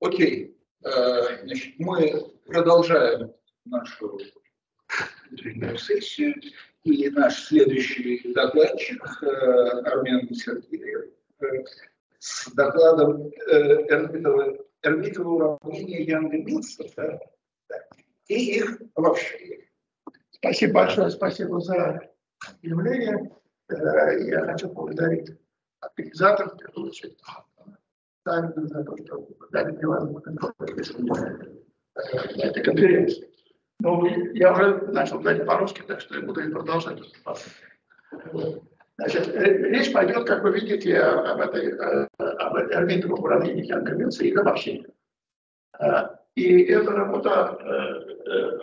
Окей, э, значит, мы продолжаем нашу утреннюю сессию. И наш следующий докладчик э, Армен Сергеев э, с докладом эрбитового уравнения Янга Милса и их вообще. Спасибо большое, спасибо за явление. Я хочу поблагодарить организаторов, в первую за то, этой конференции. Но я уже начал говорить по-русски, так что я буду продолжать Значит, речь пойдет, как вы видите, об этой, об этой арбитровом уравнении конвенции и обобщении. И эта работа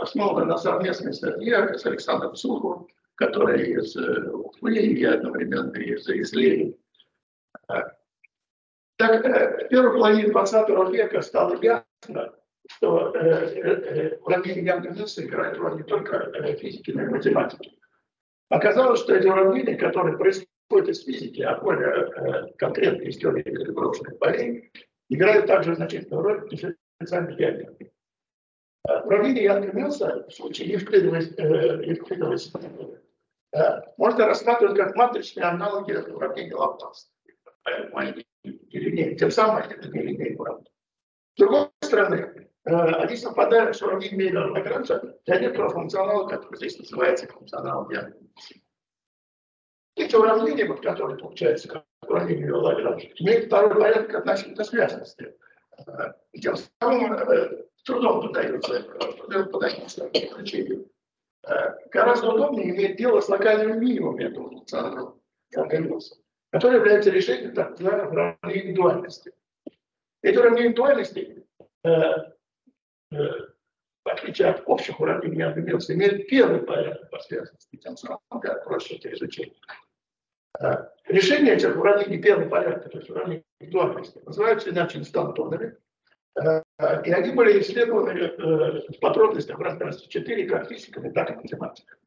основана на совместной статье с Александром Суховым, который из Уфы и одновременно из Излея. Так, в первой половине 20 века стало ясно, что э, э, уравнения Янга-Нильса играют роль не только э, физики, но и математики. Оказалось, что эти уравнения, которые происходят из физики, а более э, конкретно из теории переброшенных полей, играют также значительную роль в дифференциальной геометрии. Уравнение Янга-Милса в случае евклидовой системы можно рассматривать как матричные аналоги уравнения Лапласа. Тем самым не линейный уравнение. С другой стороны, они совпадают с уравнением Мейлера Лагранжа для некоторого функционала, который здесь называется функционал диаграммы. Эти уравнения, вот, которые получаются как уравнение Лагранжа, имеют второй порядок относительно связанности. Тем самым с трудом поддаются, поддаются значению. Гораздо удобнее иметь дело с локальным минимумом этого функционала, который является решением так называемых уравнений дуальности. Эти уравнения дуальности в отличие от общих уравнений Ангелса, имеет первый порядок по связанности, тем самым как проще это изучение. Решение этих уравнений первого порядка, то есть уравнений дуальности, называются иначе инстантонами. И они были исследованы в подробностях в разности 4 как физиками, так и математиками.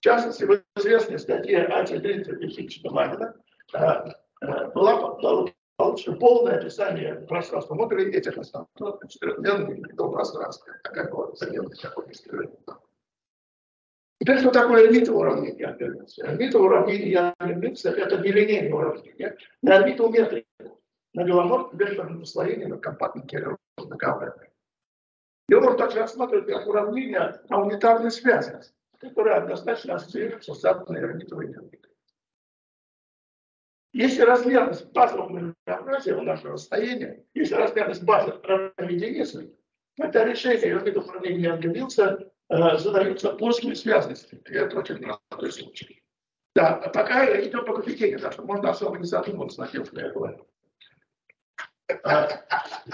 В частности, в известной статье А.Т. физического Мамина была получено полное описание пространства модулей этих инстантов, четырехмерных до пространства, как заметно такой эксперимент. Теперь, что такое орбитовое уравнение Ангельмитца? Орбитовое уравнение Ангельмитца – это нелинейное уравнение на орбитовую метрику, на беломорфном наслоении, на компактном на КВ. Его также рассматривать как уравнение на унитарной связности, которое однозначно ассоциируется с атомной орбитовой метрикой. Если размерность базового многообразия у нашего расстояния, если размерность базы равна единице, это решение этого управления Ангелилса э, задаются плоскими связностями. Это очень простой случай. Да, а пока идем по коэффициенту, так что можно особо не задумываться над тем, что я говорю. А,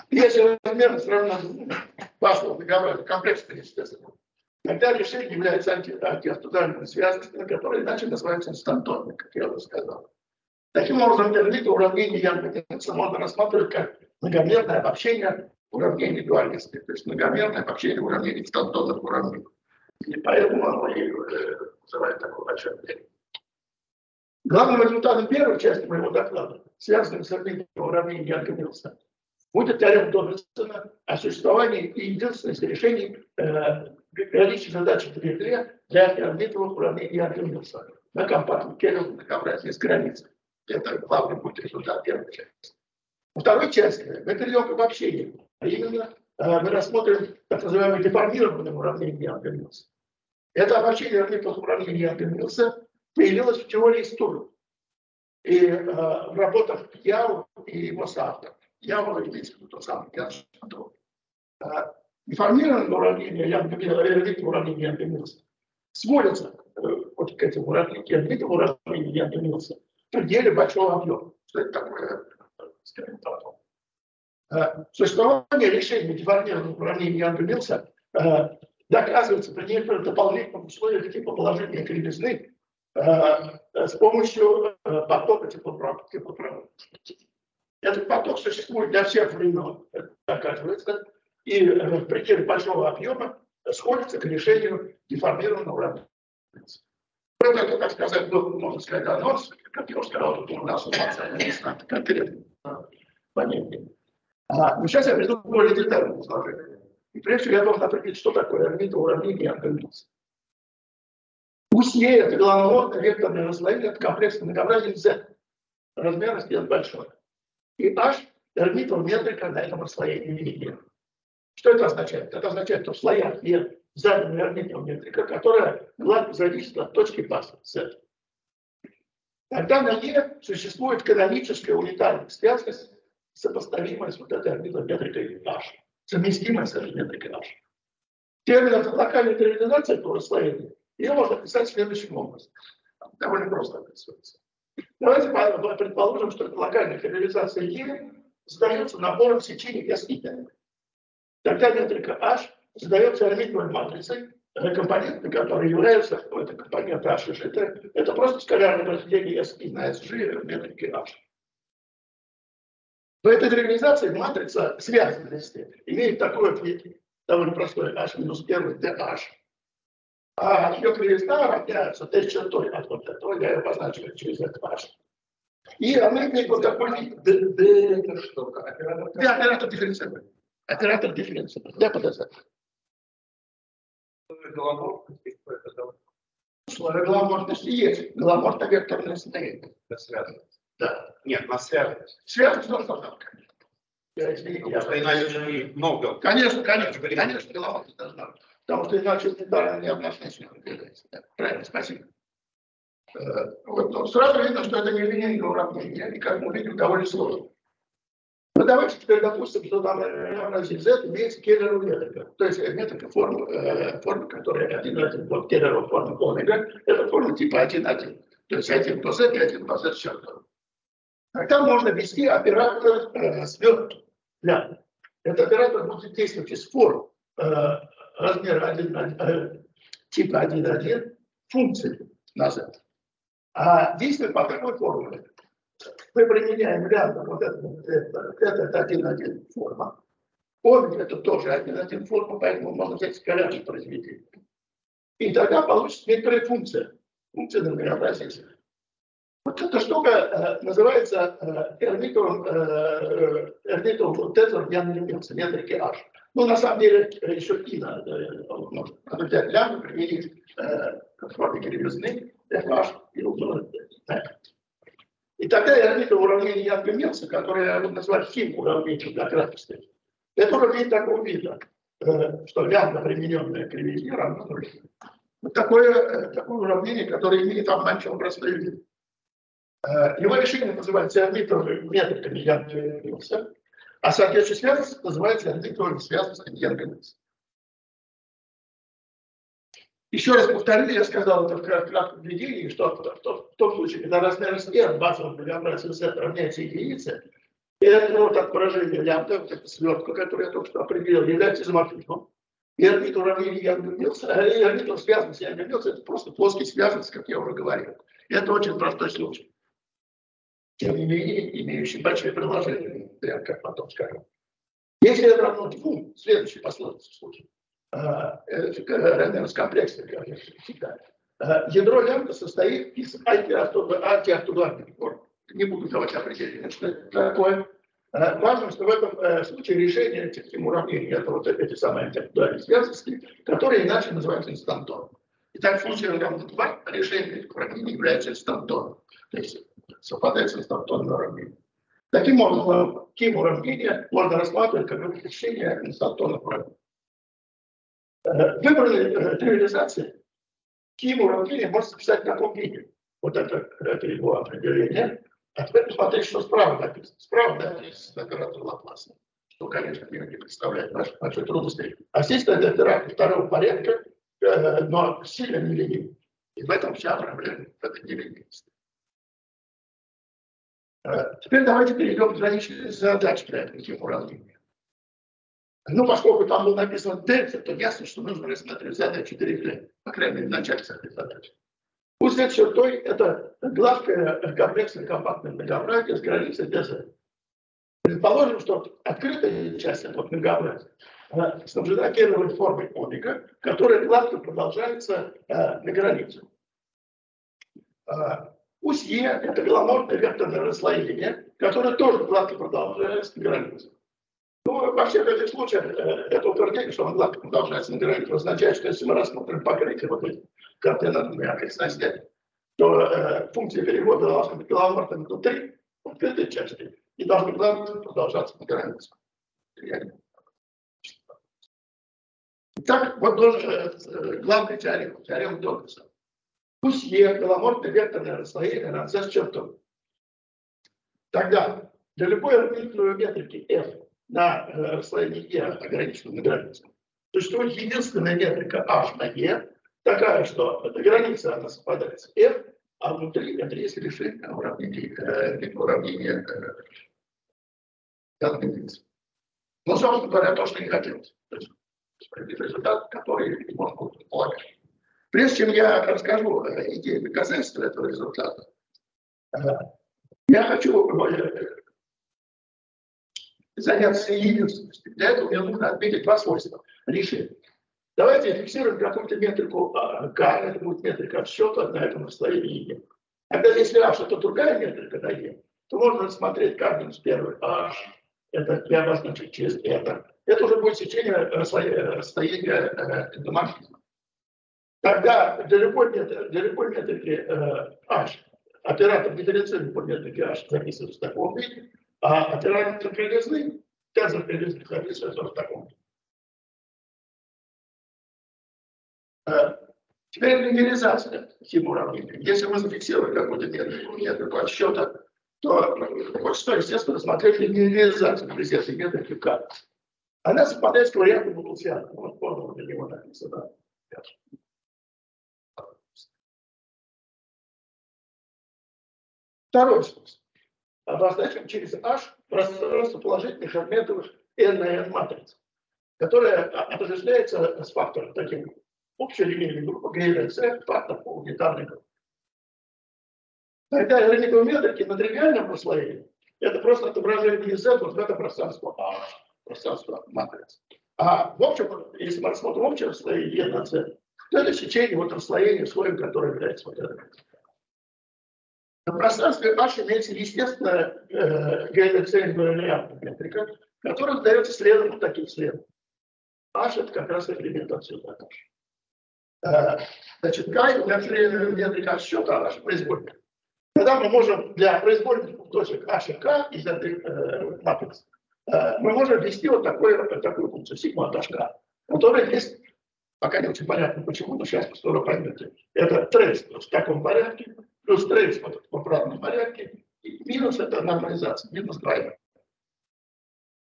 если размерность равна базового многообразия, комплексная, естественно, тогда решение является анти антиортодальными связностями, которые иначе называются инстантонными, как я уже сказал. Таким образом, это уравнение Янга можно рассматривать как многомерное обобщение уравнений дуальности, то есть многомерное обобщение уравнений стандартных уравнений. И поэтому оно и э, называют такое большое мнение. Главным результатом первой части моего доклада, связанным с уравнением Янга Милса, будет теорема Добинсона о существовании и единственности решений э, периодических задач в для орбитовых уравнений Янга Милса на компактном керевом многообразии с границей. Это главный будет результат первой части. Второй части мы перейдем к обобщению. А именно э, мы рассмотрим так называемое деформированное уравнение Янга Это обобщение орбитального уравнения Янга появилось в теории струй. И э, в работах Яу и его соавтор. Яу имеется в виду тот самый Ян э, Деформированное уравнение уравнение Янга сводится э, вот к орбитальному уравнению Янга пределе большого объема. Что это такое? Э, существование решения деформированного уравнения Янга Милса э, доказывается при некоторых дополнительных условиях типа положения кривизны э, с помощью потока теплопровода. Этот поток существует для всех времен, доказывается, и в пределе большого объема сходится к решению деформированного уравнения. Это, так сказать, был, можно сказать, анонс, как я уже сказал, тут у нас у нас конкретно понятие. А, но сейчас я приду к более детальному изложению. И прежде всего я должен определить, что такое орбита уравнение Аргамилса. Усье – это главное векторное расслоение от комплексного многообразия Z. Размер сделать большой. И H – орбита метрика на этом расслоении линии. Что это означает? Это означает, что в слоях есть задняя орбита метрика, которая гладко зависит от точки паса Z. Тогда на ней существует каноническая унитарная связность, сопоставимая с вот этой орбитометрикой H, совместимая с орбитометрикой H. Термин локальной терминизации этого расслоения ее можно описать следующим образом. Довольно просто описывается. Давайте предположим, что локальная терминизация E задается набором сечений N. Тогда метрика H задается орбитовой матрицей, компоненты, которые являются, ну, это компоненты H и G, это просто скалярное произведение S и на SG в метрике H. Но эта реализация матрица связанности имеет такой ответ, довольно простой, h минус 1 dh. А ее кресна равняются t чертой от вот этого, я ее обозначил через это h. И она имеет вот такой вид. D это что? Оператор Да, оператор дифференцирует. Оператор дифференцирует. Да, подожди. Голоморфность, это Условия голоморфности есть. Голоморфно-векторное состояние. связано. Да. Нет, на связанность. Связано с что я Потому что иначе много. Конечно, конечно, конечно, голоморфность должна быть. Потому что иначе ударно неоднозначно выглядит. Да, Правильно, спасибо. Э, Вот, но сразу видно, что это не линейное уравнение, и как мы видим, довольно сложно. Ну, давайте теперь допустим, что там равноцение z имеется Келлеру метрика. То есть метрика формы, э, формы, которая 1 1 вот Келлеру форма омега, это форма типа 1 1. То есть 1 по z и 1 по z чертов. Тогда можно ввести оператор э, свертки. Да. Этот оператор будет действовать из форм э, размера 1, э, типа 1 1 функции на z. А действует по такой формуле. Мы применяем рядом вот это, вот это, это один один форма. Омега это тоже один один форма, поэтому можно взять скалярное произведение. И тогда получится некоторая функция. Функция многообразия. Вот эта штука э, называется э, эрмитовым, э, эрмитовым тезором я налюбился, метрики H. Ну, на самом деле, э, еще и надо, э, можно надо взять лямбда, применить э, к форме кривизны, FH и умножить. И тогда я отметил уравнение Янга-Милса, которое я буду называть хим уравнением краткости. Это уравнение такого вида, э, что лямбда, примененная к ревизии, равно нулю. Вот такое, э, такое уравнение, которое имеет обманчиво простой вид. Э, Его решение называется орбитовыми методами Янга-Милса, а соответствующая связность называется орбитовыми связностями Янга-Милса. Еще раз повторю, я сказал это в кратком введении, что в, том случае, когда размер R базового многообразия Z равняется единице, и это вот от поражения лямбда, вот эта свертка, которую я только что определил, является изоморфизмом. И орбит уравнение Янга-Милса, и орбит связанность Янга-Милса, это просто плоский связанность, как я уже говорил. Это очень простой случай. Тем не менее, имеющий большое предложение, я как потом скажу. Если это равно двум, следующий пословица случай комплексный, как всегда. Ядро лямбда состоит из антиортогональных форм. Не буду давать определение, что это такое. Важно, что в этом случае решение этих уравнений это вот эти самые антиортогональные связности, которые иначе называются инстантоном. Итак, в случае лямбда 2 решение этих уравнений является инстантоном. То есть совпадает с инстантонным уравнением. Таким образом, таким уравнения можно рассматривать как решение инстантонных уравнений. Выбранные реализации Ким уравнение можно записать в таком виде. Вот это, это его определение. А теперь посмотрите, что справа написано. Справа написано оператор Лапласа. Что, конечно, мне не представляет большой, большой трудности. А здесь это оператор второго порядка, э, но сильно не ленивый. И в этом вся проблема. Это не ленивость. Э, Теперь давайте перейдем к граничной задаче для этих уравнений. Ну, поскольку там было написано дельта, то ясно, что нужно рассматривать задачу директора, по крайней мере, начале этой задачи. Z чертой – это гладкое комплексное компактное многообразие с границей DZ. Предположим, что открытая часть этого многообразия снабжена первой формой омега, которая гладко продолжается э, на границу. Э, Усть Е – это голоморфное векторное расслоение, которое тоже гладко продолжается на границу. Ну, во всех этих случаях э, это утверждение, что он гладко продолжается на границе, означает, что если мы рассмотрим покрытие вот этих координатными окрестностями, то э, функции перевода должны быть километрами внутри открытой части и должны продолжаться на границе. Так, вот тоже э, главная теорема, теорема Докаса. Пусть Е беломорфное векторное расслоение равно с чертом. Тогда для любой арбитровой метрики F на э, расслоении Е ограниченной на границе существует единственная метрика H на E, такая, что эта граница она совпадает с F, а внутри это есть решение уравнения, э, уравнения э, данной единицы. Но, собственно говоря, то, что не хотелось. То есть результат, который можно было предполагать. Прежде чем я расскажу э, идею доказательства этого результата, э, я хочу э, заняться единственностью. Для этого мне нужно отметить два свойства решения. Давайте фиксируем какую-то метрику К, это будет метрика отсчета на этом расстоянии Е. Тогда если H это другая метрика на Е, то можно рассмотреть как минус первый H, это я обозначу через это. Это уже будет сечение расстояния эндоморфизма. Тогда для любой, метод, для любой метрики э, H оператор дифференциальный по метрике H записывается в таком виде, а оператор кривизны, тензор кривизны записывается в таком теперь линеаризация типа уравнения. Если мы зафиксируем какую-то метрику, метрику отсчета, то что, естественно, смотреть линеаризацию при этой метрике К. Она совпадает с вариантом Лукусиана. Вот формула для него написана. Второй способ. Обозначим через H пространство положительных элементов n матриц, которая отождествляется с фактором таким общей линейной группы GLC, фактор по унитарной группе. Тогда рынковые метрики на тривиальном расслоении это просто отображение Z вот в это пространство H, пространство матриц. А в общем, если мы рассмотрим общее расслоение E на C, то это сечение вот расслоения слоем, которое является вот это. На пространстве H имеется естественная э, геометрия метрика, которая дается следом вот таким следом. H это как раз элемент отсюда. Э, значит, K геометрия метрика отсчета H произвольная. Тогда мы можем для произвольных точек H и K из этой э, матрицы э, мы можем ввести вот такой, такую функцию сигма от H, которая есть, пока не очень понятно почему, но сейчас скоро поймете. Это трейс в таком порядке, плюс трейс в обратном порядке, и минус это нормализация, минус двойной.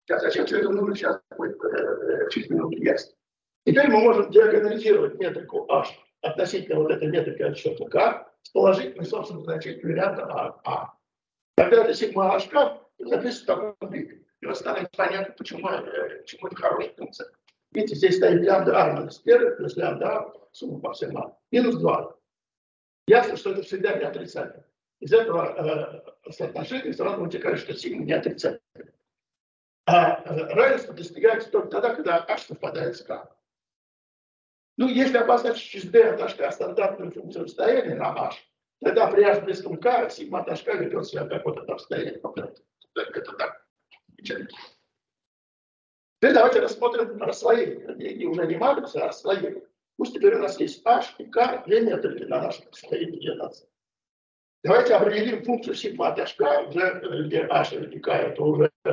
Сейчас, зачем все это нужно, сейчас будет э, чуть минуту ясно. Теперь мы можем диагонализировать метрику h относительно вот этой метрики отсчета k с положительной собственной значением варианта а, а. Когда это сигма hk записывается в виде. И вот станет понятно, почему, э, почему это хорошая функция. Видите, здесь стоит лямбда а минус 1 плюс лямбда а, сумма по всем а, минус 2. Ясно, что это всегда не отрицательно. Из этого э, соотношения сразу вытекает, что сигма не отрицательно. А э, равенство достигается только тогда, когда h совпадает с k. Ну, если обозначить через d от h стандартную функцию расстояния на h, тогда при h близком k сигма от h ведет себя как вот это расстояние. Это так. Теперь давайте рассмотрим расслоение. И уже не матрица, а расслоение. Пусть теперь у нас есть h и k, две метрики на нашем расслоении 12. Давайте определим функцию сигма h, уже, где h и k это уже э,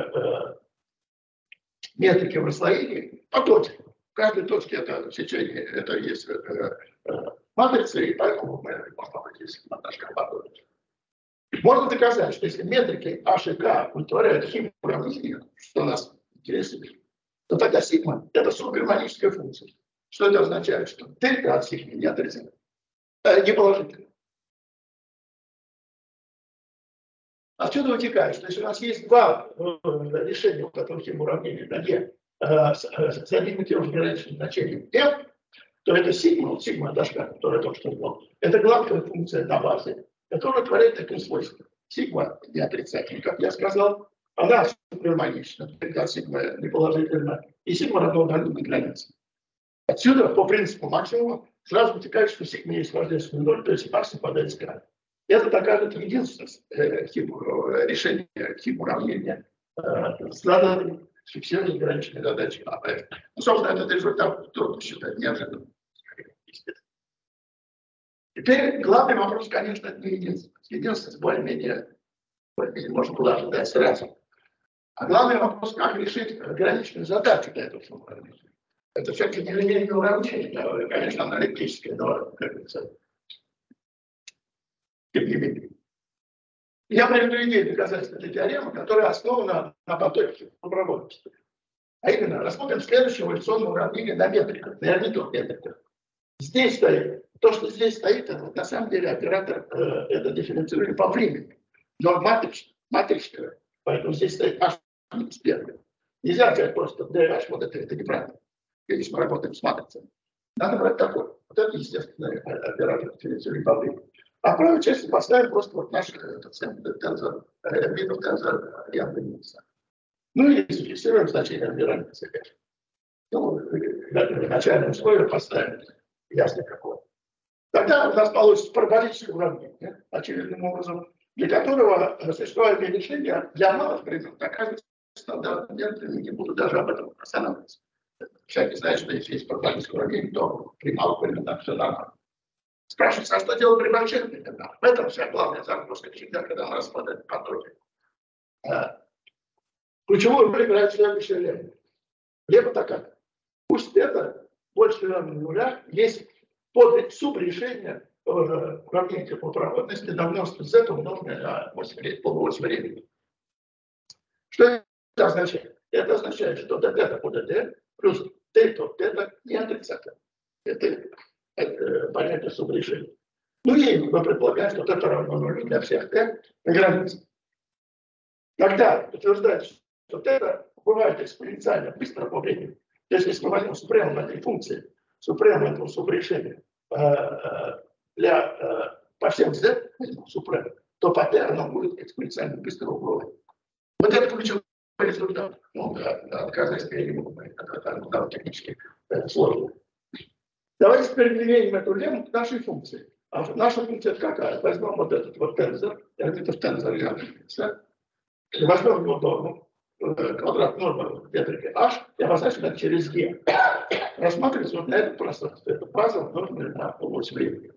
метрики в расслоении по точке. В каждой точке это сечение, это есть э, э, матрица, и поэтому мы можно найти сигма h по точке. Можно доказать, что если метрики h и k удовлетворяют химию уравнения, что нас интересует, то тогда сигма – это субгармоническая функция. Что это означает? Что дельта от сигмы не отрицательна, э, не положительна. Отсюда вытекает, что если у нас есть два решения этого хим уравнения на э, с, одним и тем же граничным значением m, то это сигма, сигма дошка, которая только что была, это гладкая функция на базе, которая творит такие свойства. Сигма не отрицательна, как я сказал, она гармонична, когда сигма неположительна, и сигма равно на границе. Отсюда, по принципу максимума, сразу вытекает, что сигма есть рождественный ноль, то есть максимум падает с края. Это докажет единственное э, тип, э, решение типа уравнения э, с заданным фиксирование граничной задачи АПФ. Ну, собственно, этот результат трудно считать неожиданным. Теперь главный вопрос, конечно, не единственный. Единственный более-менее, более можно было ожидать сразу. А главный вопрос, как решить граничную задачу для этого самоуравнения. Это все-таки не линейное уравнение, конечно, аналитическое, но, как говорится, тем не менее. Я приведу идею доказательства этой теоремы, которая основана на потоке обработки. А именно, рассмотрим следующее эволюционное уравнение на метриках, на орбитах метриках. Здесь стоит, то, что здесь стоит, это на самом деле оператор, э, это дифференцирование по времени. Но матричное, матричное, поэтому здесь стоит h минус первый. Нельзя взять просто DH, вот это, это неправильно. Здесь мы работаем с матрицей. Надо брать такой. Вот это естественный оператор времени. А правую часть поставим просто вот наш тензор, видов тензор явно минуса. Ну и зафиксируем значение размерания конечно. Ну, начальное условие поставим, ясно какое. Тогда у нас получится параболическое уравнение, очевидным образом, для которого существует решение для малых предметов оказывается стандартным методом, не буду даже об этом останавливаться. Всякий знает, что если есть параболическое уравнение, то при малых предметах все нормально. Спрашивается, а что делать при больших предметах? В этом вся главная загрузка всегда, когда мы распадаем потоки. А, ключевую роль играет следующая лема. Лема такая. Пусть это больше равно нуля, есть под субрешение э, уравнения по проводности давности z умноженное на 8, полвосемь времени. Что это означает? Это означает, что dt по dt плюс t то θ не отрицательно. Это это понятие субрешения. Ну и мы предполагаем, что это равно нулю для всех t на границе. Тогда утверждается, что это бывает экспоненциально быстро по времени. То есть, если мы возьмем супремум этой функции, супремум этого субрешения э, для, э, по всем z, то по t оно будет экспоненциально быстро угловой. Вот это ключевой результат. Ну, да, да, доказательства я не могу это технически сложно. Давайте теперь применим эту лему к нашей функции. А наша функция какая? Возьмем вот этот вот тензор, это в тензоре находится. Возьмем его норму, э, квадрат нормы в метрике h, и обозначим это через e. Рассматривается вот на этом пространстве. Это база нормы на полось времени.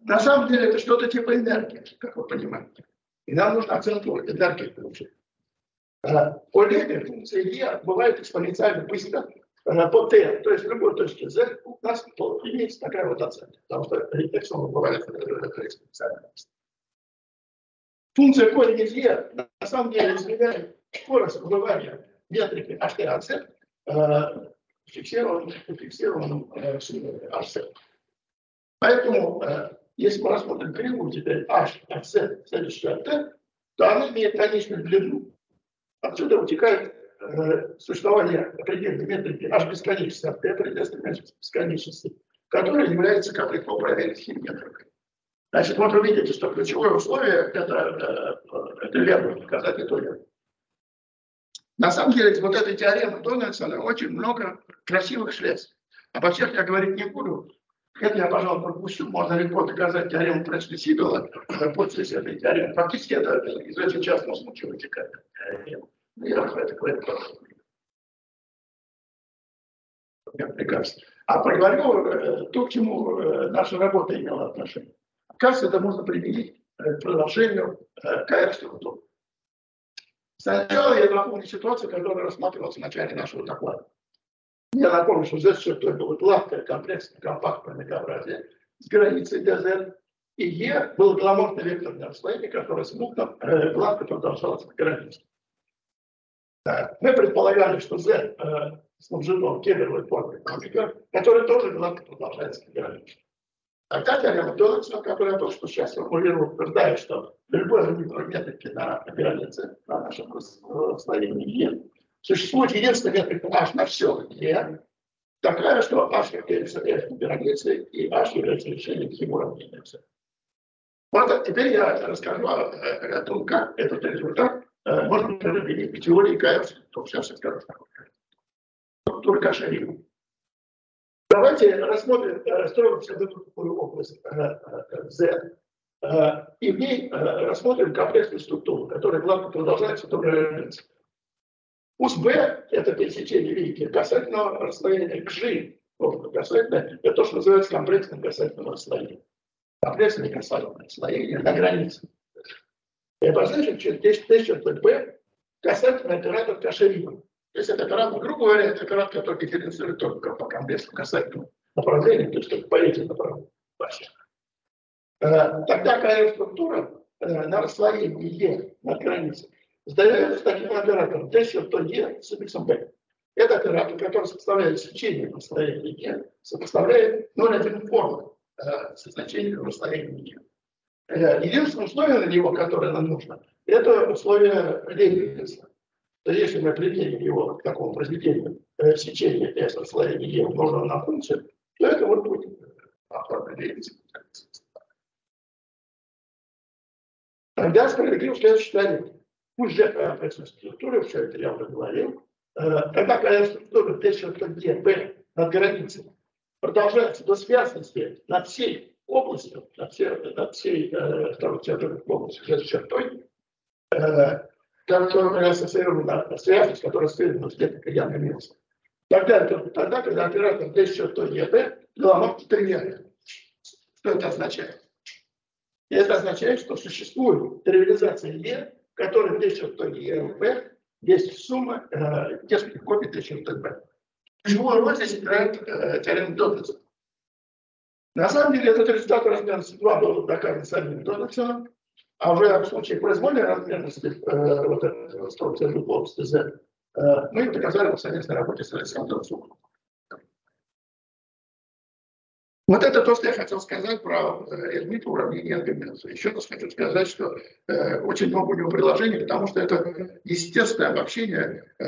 На самом деле это что-то типа энергии, как вы понимаете. И нам нужно оценку энергии получить. По линии функции e бывает экспоненциально быстро, по Т, то есть в любой точке Z, у нас имеется такая вот оценка, потому что рефлексионно бывает экспоненциальность. Функция корень из Е на самом деле изменяет скорость выбывания метрики HTAC, э, фиксированным, фиксированным э, HC. Поэтому, э, если мы рассмотрим кривую теперь H от C, следующую от T, то она имеет конечную длину. Отсюда вытекает Э, существование определенной метрики аж бесконечности, от определенной бесконечности, которая является, как легко проверить химметрикой. Значит, вот вы видите, что ключевое условие – это, э, это верно показать итоги. На самом деле, вот этой теоремы Дональдсона очень много красивых средств. Обо всех я говорить не буду. Это я, пожалуй, пропущу. Можно легко доказать теорему Пресли Сибила после этой теоремы. Фактически это из очень частного случая вытекает. Я это говорю Прекрасно. А поговорю э, то, к чему э, наша работа имела отношение. Кажется, это можно применить к продолжению э, КР-структуры. Сначала я напомню ситуацию, которая рассматривалась в начале нашего доклада. Я напомню, что Z чертой было гладкое, комплексное, компактное многообразие с границей DZ, и E было гламурное векторное расслоение, которое смутно гладко продолжалось по границе. Мы предполагали, что Z э, снабжено кедровой формой графика, которая тоже гладко продолжается граница. Тогда теорема Дональдсона, которая то, что сейчас формулировал, утверждает, что любой арбитр метрики на границе, на нашем расстоянии Е, существует единственная метрика H на все Е, такая, что H является решением границы, и H является решением уравнения. Вот теперь я расскажу о, о том, как этот результат Э, можно применить к теории то сейчас я скажу, что только шарим. Давайте рассмотрим, э, строим такую область э, Z, и в ней рассмотрим комплексную структуру, которая главное продолжается до границы. Пусть B – это пересечение, видите, касательного расстояния к G. Касательное – это то, что называется комплексным касательным расстоянием. Комплексное касательное расстояние на границе. И обозначим через Т чертой B касательный оператор Кашерина. То есть это оператор, грубо говоря, это оператор, который дифференцирует только по комплексным касательному направлению, то есть только по этим направлениям. Э, тогда какая структура э, на расслоении Е на границе сдается таким оператором Т чертой Е с индексом B. Это оператор, который сопоставляет сечение расстояния Е, сопоставляет 0,1 форму э, со значением расстояния Е. Единственное условие на него, которое нам нужно, это условие Лейбница. То есть если мы определим его к такому произведению э, сечения S расслоения E умноженного на функцию, то это вот будет определение. Тогда справедливо следующий тариф. Пусть же комплексная структура, все это я уже говорил, когда какая структура Т черта Г, П над границей продолжается до связности над всей областью, над всей, над всей э, второй областью, за чертой, э, которая ассоциирована, связность, которая связана с техникой Яна Милса. Тогда, тогда, когда оператор Т чертой ЕД, ломать тривиально. Что это означает? Это означает, что существует тривиализация Е, которая Т чертой ЕМП есть сумма э, нескольких копий Т чертой Б. Ключевую роль здесь играет э, теорема Дональдсона. На самом деле этот результат размерности 2 был доказан самим Дональдсоном, а уже в случае произвольной размерности э, вот этого структуры плотности Z э, мы доказали в совместной работе с Александром Суховым. Вот это то, что я хотел сказать про э, Эрмита уравнение Аргумента. Еще раз хочу сказать, что э, очень много у него приложений, потому что это естественное обобщение э,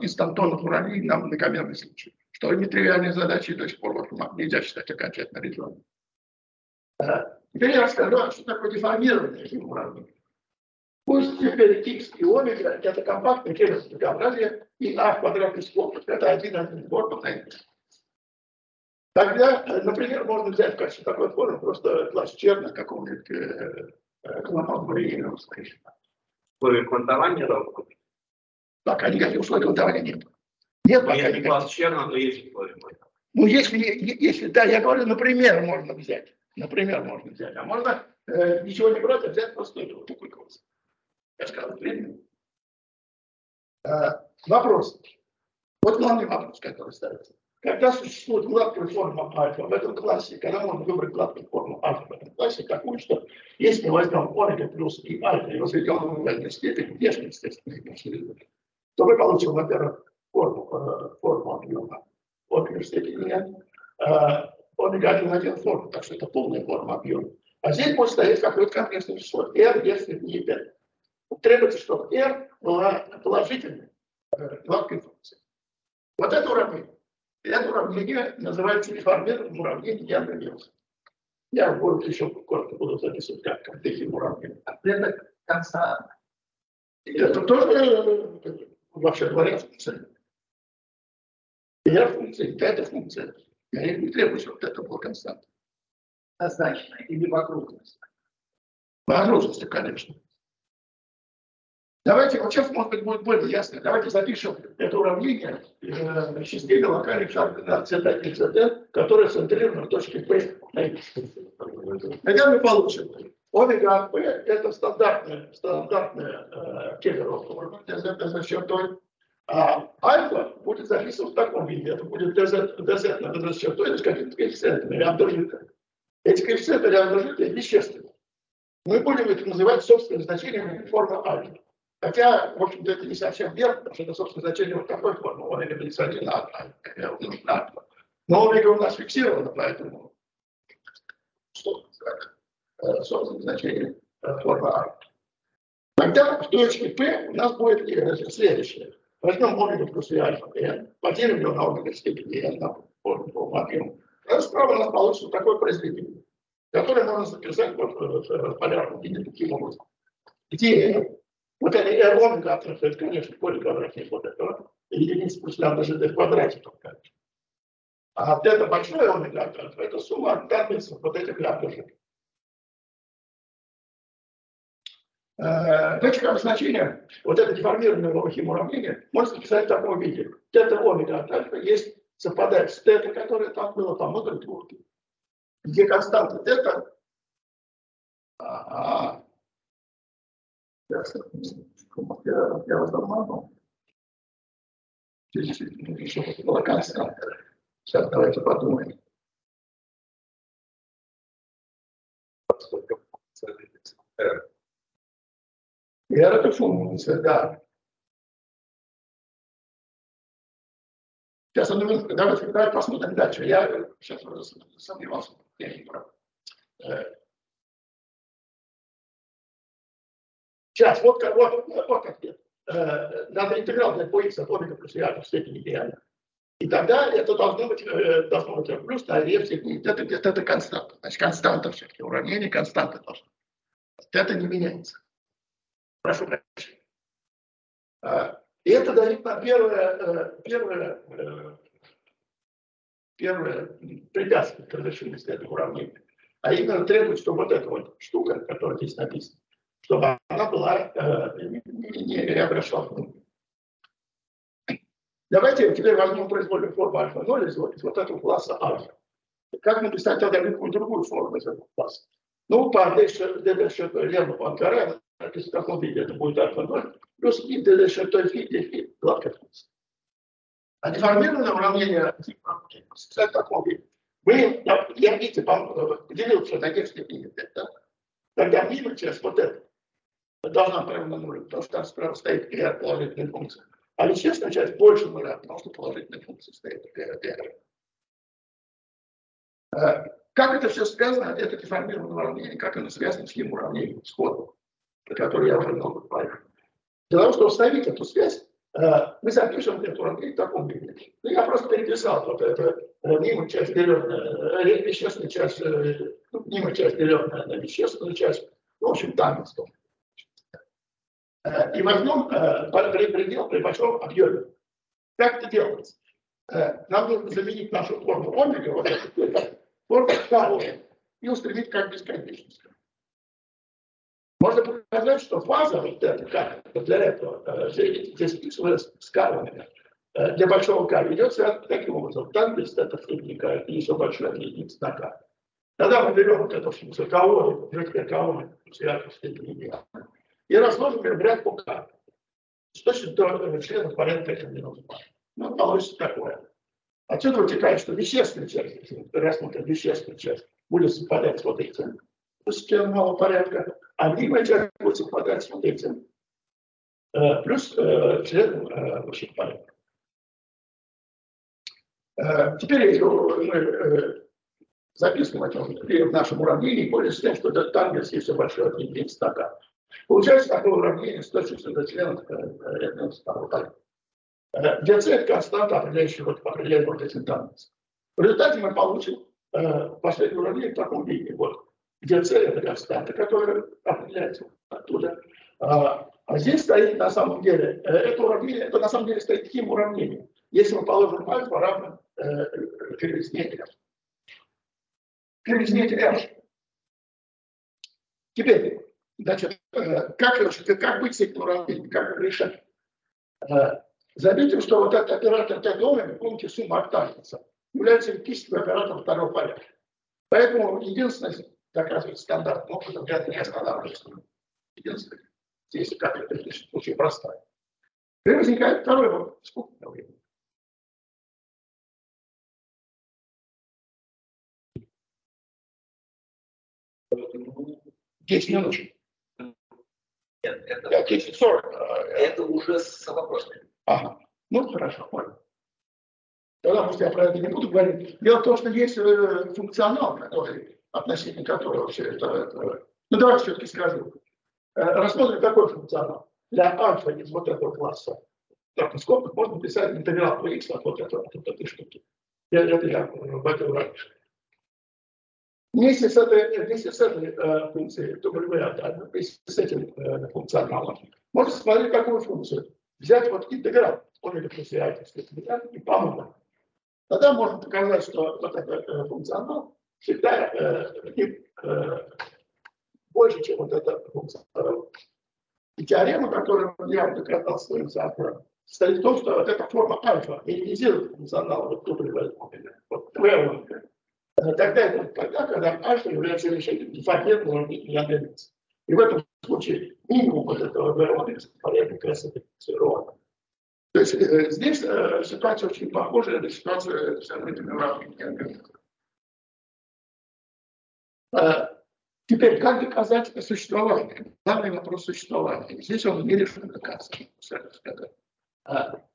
инстантонных уравнений на многомерный случай. Что нетривиальные задачи до сих пор вот, нельзя считать окончательно решенными. Э, теперь я расскажу, что такое деформирование этих уравнений. Пусть теперь x и омега – это компактное келевое многообразие, и а в квадратный скобок – это один-один сбор по Тогда, например, можно взять в качестве такой формы просто класс черных какого-нибудь э, э, клонного стоящего. Условия квантования равно. Пока никаких условий квантования нет. Нет Но пока если никаких. класс черно, то есть условия. Ну, если, если, да, я говорю, например, можно взять. Например, можно взять. А можно э, ничего не брать, а взять просто такой класс. Я сказал, например. Э, вопрос. Вот главный вопрос, который ставится. Когда существует гладкая форма альфа в этом классе, когда можно выбрать гладкую форму альфа в этом классе, такую, что если возьмем омега плюс и альфа и разведем в двойной степени, внешне, естественно, то мы получим, во-первых, форму, э, форму объема омега степени n, э, омега 1 1 форму, так что это полная форма объема. А здесь будет стоять какое-то конкретное число, r, если не 5. Требуется, чтобы r была положительной э, гладкой функцией. Вот это уравнение. Это уравнение называется реформированным уравнением Милса. Я буду еще коротко буду записывать, как, как таким уравнением. Это константа. Это тоже, э, вообще говоря, функция. Я функция, это функция. Я не требую, чтобы это была константа. Назначенная или в окружности. По окружности, конечно. Давайте, вот сейчас, может быть, будет более ясно. Давайте запишем это уравнение э, системе локальных координат Z1 и ZN, которая центрирована в точке P на. Тогда мы получим омега P это стандартная, стандартная э, для Z за чертой. А альфа будет записан в таком виде. Это будет DZ, DZ на DZ чертой, это с какими-то коэффициентами, рядом. Эти коэффициенты рядом вещественные. Мы будем их называть собственным значением формы альфа. Хотя, в общем-то, это не совсем верно, потому что это, собственно, значение вот такой формы. Он омега плюс 1 на умножить на альфа. Но омега у нас фиксировано, поэтому что, э, собственно, значение э, формы альфа. Тогда в точке P у нас будет э, следующее. Возьмем омега плюс и альфа n, поделим его на омега степени n на форму объему. Справа у нас получится такое произведение, которое можно записать вот в полярном виде таким образом. Где вот это r омега это, конечно, поле квадратный вот этого, единица плюс лямбда жд в квадрате только. А вот это большое омега это сумма данных вот этих лямбда жд. Э, В этих обозначениях вот это деформированное Лохим уравнение можно записать в таком виде. Тета омега от альфа есть, совпадает с тета, которое там было по модулю где константа тета Ага. Сейчас, я, я вас обманул. Чуть-чуть, еще была константа. Сейчас давайте подумаем. Сколько функций R. И это функция, да. Сейчас, давайте, давайте посмотрим дальше. Я сейчас сомневался, не Сейчас, вот как, вот, вот как нет. Э, Надо интеграл для пояса от омега плюс я в степени реально. И тогда это должно быть, э, должно быть плюс, а e в степени, это, это, это константа. Значит, константа все-таки, уравнение константа должно. Это не меняется. Прошу прощения. А, И это дает нам первое, э, первое, первое препятствие к разрешению этого уравнения. А именно требует, чтобы вот эта вот штука, которая здесь написана, чтобы она была э, не, не реобращенной. Давайте теперь возьмем произвольную форму альфа-0 из, из вот этого класса альфа. Как написать тогда любую другую форму из этого класса? Ну, по ДДШ левого Панкара, в каком виде это будет альфа-0, плюс и ДДШ той фи, дельфи, гладкая функция. А деформированное уравнение типа, в таком виде. Мы, я, видите, пом- делился на две степени. Да? Тогда мимо часть вот это должна прямо на нуль, потому что там справа стоит r положительная функция. А вещественная часть больше нуля, потому что положительная функция стоит. Э, Как это все связано, это деформированное уравнение, как оно связано с тем уравнением сходу, про которое я уже много говорил. Для того, чтобы установить эту связь, э, мы запишем это уравнение в таком виде. Ну, я просто переписал вот это э, мимо часть деленная, вещественная часть, ну, мимо часть деленная на вещественную часть, в общем, там стоит. Э, и возьмем э, предел при большом объеме. Как это делается? Э, Нам нужно заменить нашу форму омега, вот эту, это, форму вторую, и устремить как бесконечность. Можно показать, что фаза, вот эта, как для этого, здесь описывается с карвами, э, для большого к ведет себя таким образом. Там есть это к и еще большая единица на к. Тогда мы берем вот эту кого, связку степени идеала и разложим ряд по. С точностью до члена порядка 1 минус 2. Ну, получится такое. Отсюда вытекает, что вещественная часть, если рассмотрим вещественную часть, будет совпадать с вот этим, с членом малого порядка, а мнимая часть будет совпадать с вот этим, э, плюс э, членом э, высшего порядка. Э, Теперь, если мы записываем это в нашем уравнении, пользуясь тем, что там есть все большое от единицы стакана. Получается такое уравнение с точностью до второго порядка. Э, Где c это константа, определяющая вот, определяет вот эти данные. В результате мы получим э, последнее уравнение в таком виде. Вот, где c это константа, которая определяется оттуда. А, а здесь стоит на самом деле, э, это уравнение, это на самом деле стоит таким уравнением. Если мы положим альфа равно э, кривизне f. Кривизне f. Теперь, значит, э, как, как быть с этим уравнением, как решать? Э, Заметим, что вот этот оператор Т домен, помните, сумма октавница, является электрическим оператором второго порядка. Поэтому единственное, доказывает стандартным образом, это не останавливается. Единственное, здесь как это в случае простая. И возникает второй вопрос. Сколько времени? Ну, 10 минут. Нет, это, Да, 10, 40. э, это уже с вопросами. Ага. Ну, хорошо, понял. Тогда, может, я про это не буду говорить. Дело в том, что есть э, функционал, который, относительно которого все это... это- Ну, давайте все-таки скажу. Э, Рассмотрим такой функционал. Для альфа из вот этого класса. Так, в скобках можно писать интеграл по x от вот этого, от вот этой штуки. Я, это я э, в этом раньше. Вместе с этой, вместе с этой э, функцией W, да, вместе с этим э, функционалом, можно смотреть какую функцию. Взять вот интеграл омега плюс и альфа и помножить. Тогда можно показать, что вот этот э, функционал всегда э, и, э, больше, чем вот эта функция. И теорема, которую я доказал своим соавтором, состоит в том, что вот эта форма альфа минимизирует функционал вот тупливая вот Твеллинга. Э, Тогда это тогда, когда альфа является решением дефагентного неодолимости. И в этом случае минимум вот этого порядка красоты ровно. То есть э, здесь э, ситуация очень похожа на ситуацию с равными э, Теперь, как доказать существование? Главный вопрос существования. Здесь он не решен до конца. А,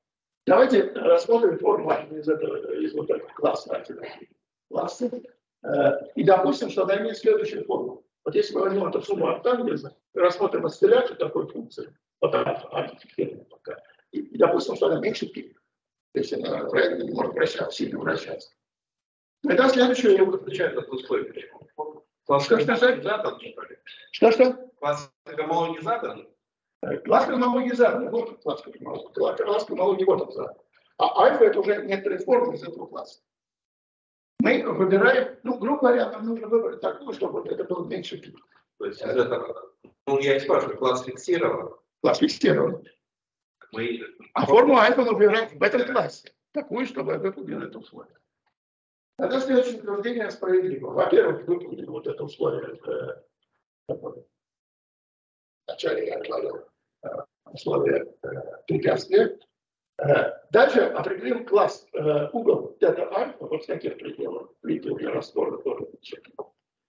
Давайте рассмотрим форму из, этого, из вот этого класса. Э, И допустим, что она имеет следующую форму. Вот если мы возьмем эту сумму октангенса, рассмотрим осцилляцию такой функции, вот так, пока, и, и допустим, что она меньше пи. То есть она правильно не может вращаться, сильно вращаться. Тогда следующее буду Отвечает почему? Класс Что, что, что? задан, что ли? Что-что? Класс гомологии задан? Класс гомологии задан. Вот класс гомологии. Класс гомологии вот он задан. А альфа это уже некоторые формы из этого класса. Мы выбираем, ну, грубо говоря, нам нужно выбрать такую, чтобы вот это было меньше. То есть из этого, ну, я и спрашиваю, класс фиксирован. Класс фиксирован. Мы А форму альфа мы выбираем в этом классе. Такую, чтобы выполнила это условие. Тогда следующее утверждение справедливо. Во-первых, выполнили вот это условие. э. Вначале я говорил э, условие э, препятствия. Э, Дальше определим класс э, угол тета альфа вот с каких пределов пределов для раствора тоже.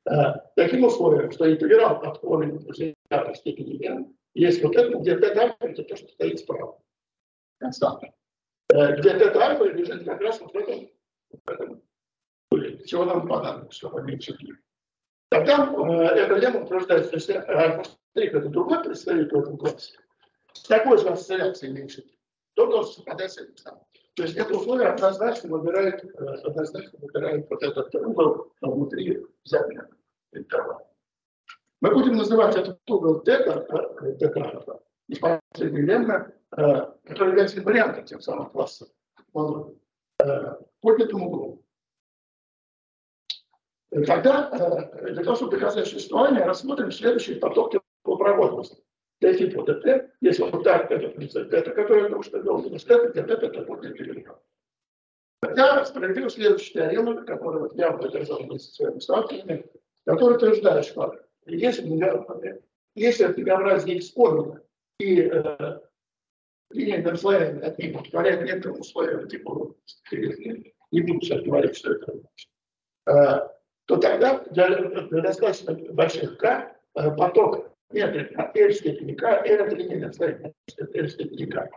Э, Таким условием, что интеграл от корня до степени n есть вот это, где тета альфа это то, что стоит справа. Константа. Э, Где тета альфа лежит как раз вот в этом, в этом. Чего нам понадобится, чтобы уменьшить пи. Тогда э, эта лемма утверждается, если альфа стрик это другой представитель в этом классе, такой же осцилляцией меньше пи, то должен совпадать с этим самым. То есть это условие однозначно выбирает, э, однозначно выбирает вот этот угол внутри заднего интервала. Мы будем называть этот угол тета, э, тета альфа, и последний лемма, э, который является вариантом тем самым класса, э, поднятым углом. Тогда для того, чтобы доказать существование, рассмотрим следующий поток теплопроводности. Для типа ДТ, если вот так, это это, который я только что вел, минус это, это, это будет переливать. Тогда справедливо следующая теорема, которую вот я доказал вместе со своими соавторами, которая утверждает, что если, если многообразие исходно и э, линейным слоями одним удовлетворяет некоторым условиям, типа, не буду сейчас говорить, что это э, то тогда для, для достаточно больших К э, поток метрик от L степени К, L это линейное состояние L степени К.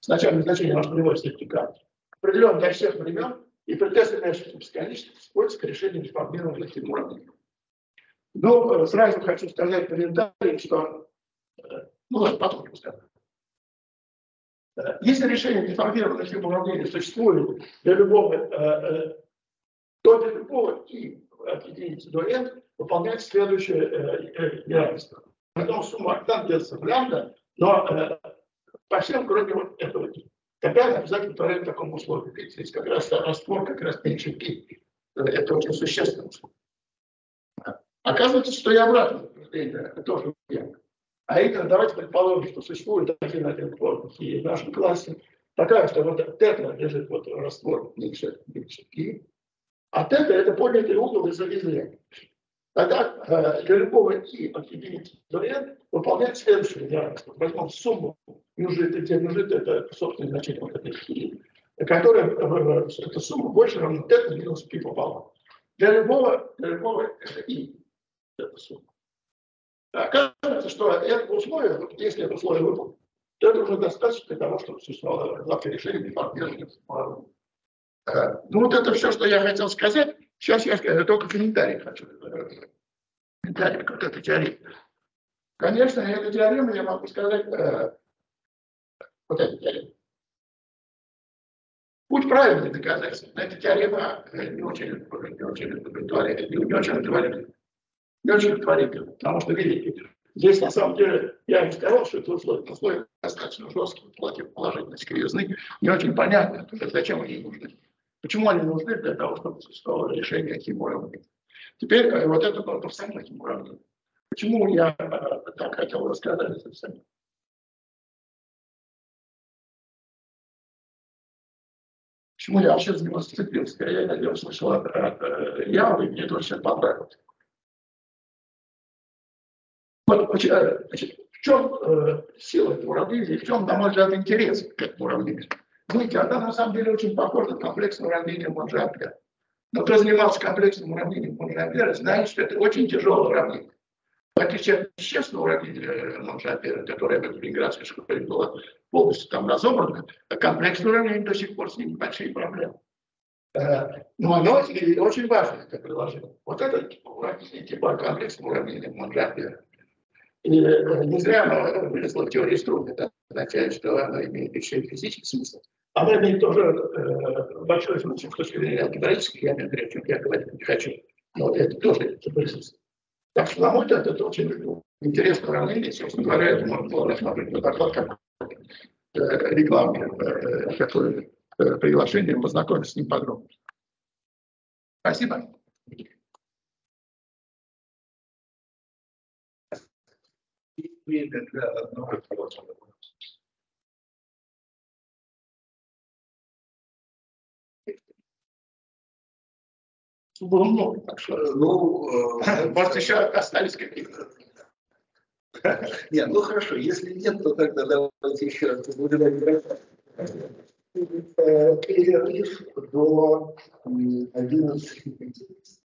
С начальным значением аж нулевой степени К. Определен для всех времен и при тесте меньшей бесконечности используется к решению деформированных. Но э, сразу хочу сказать комментарий, что, э, ну ладно, потом расскажу. Э, Если решение деформированных типов уравнений существует для любого, э, э, то для любого и от единицы до n выполняет следующее э, неравенство. Поэтому сумма октан в лямбда, но э, по всем, кроме вот этого. Тогда обязательно проверим такому условию. Ведь здесь как раз раствор как раз меньше пи. Это очень существенно. Оказывается, что и обратное тоже. А именно, давайте предположим, что существует один форм и в нашем классе такая, что вот тета лежит вот раствор меньше, меньше пи, а тета это поднятый угол из-за излияния. Тогда э, для любого и до n выполняет следующее неравенство. Возьмем сумму мюжит, где мюжит это собственное значение вот этой и, которая, э, эта сумма больше равна тета минус пи пополам. Для любого, для любого это и эта сумма. Оказывается, что это условие, вот если это условие выполнено, то это уже достаточно для того, чтобы существовало гладкое решение деформированных ну вот это все, что я хотел сказать. Сейчас я скажу, только комментарий хочу. Комментарий к вот этой теореме. Конечно, эту теорему я могу сказать, э, вот эту теорему. Путь правильный доказательств. Эта теорема не очень, не очень удовлетворяет, не очень удовлетворяет. Не очень удовлетворяет, потому что, видите, здесь на самом деле, я не сказал, что это условие, условия достаточно жесткие, платят положительность кривизны, не очень понятно, зачем они нужны. Почему они нужны для того, чтобы существовало решение Химуравны? Теперь э, вот это было профсоюзно Химуравны. Почему я э, так хотел рассказать это все? Почему я вообще занимался Цыпинской? Я, не слышал от, от, от Явы, мне это очень понравилось. Вот, в чем сила муравьизма в чем, на мой взгляд, интерес к муравьизму? Знаете, она на самом деле очень похожа на комплексное уравнение Монжапля. Но кто занимался комплексным уравнением Монжапля, знает, что это очень тяжелое уравнение. В отличие от честного уравнения Монжапля, которое в ленинградской школе было полностью там разобрано, комплексное уравнение до сих пор с ним большие проблемы. Э, Но оно и очень важно, это приложение. Вот это уравнение типа комплексного уравнения Монжапля. Не зря оно вылезло в теории струн. Это означает, что оно имеет еще и физический смысл. Оно имеет тоже э, большой смысл с точки зрения алгебраической геометрии, о чем я говорить не хочу. Но это тоже присутствует. Так что, на мой взгляд, это очень интересное уравнение. Собственно говоря, это можно было рассматривать вот доклад как э, рекламный, э, э, приглашение, познакомиться с ним подробно. Спасибо. Время для одного вопроса. Было много, так что, Ну, э, может, еще остались какие-то. Нет, ну хорошо, если нет, то тогда давайте еще раз поблагодарим. Э, Перерыв до м, 11.